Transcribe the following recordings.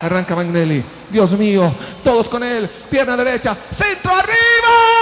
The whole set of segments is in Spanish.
Arranca Magnelli, Dios mío, todos con él, pierna derecha, centro arriba,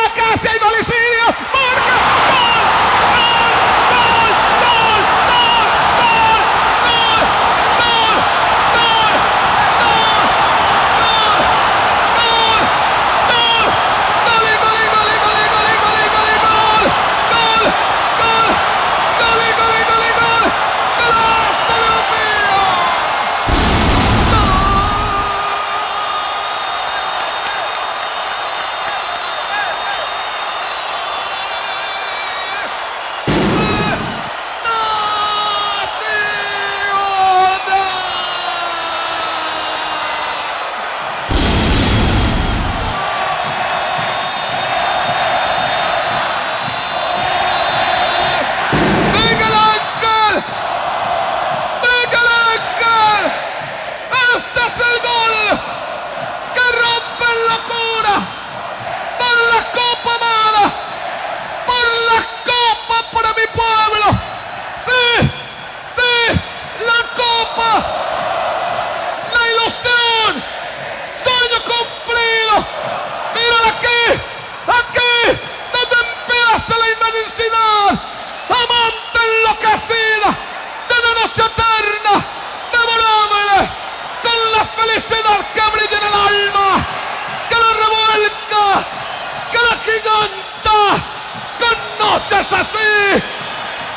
noches así,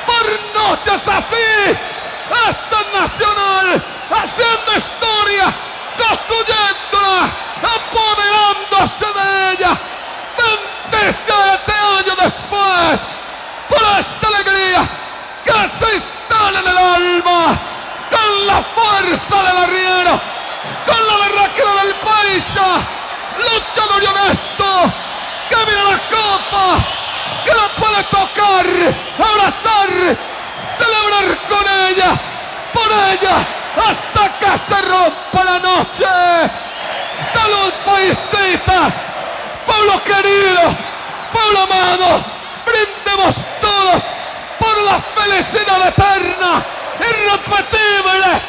por noches así, hasta Nacional, haciendo historia, construyéndola, apoderándose de ella, 27 años después, por esta alegría que se instala en el alma, con la fuerza del arriero, con la berraquera del país, honesto, que viene la copa, que la puede tocar, abrazar, celebrar con ella, por ella, hasta que se rompa la noche. Salud, paisitas, pueblo querido, pueblo amado, brindemos todos por la felicidad eterna, irrepetible,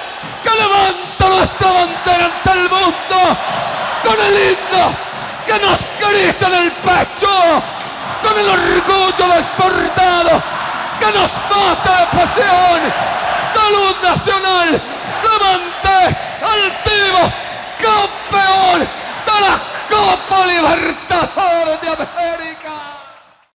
que levanta nuestra bandera ante el mundo, con el himno que nos grita en el pecho, con el orgullo desbordado que nos mata de pasión. Salud nacional, levante, altivo, campeón de la Copa Libertadores de América.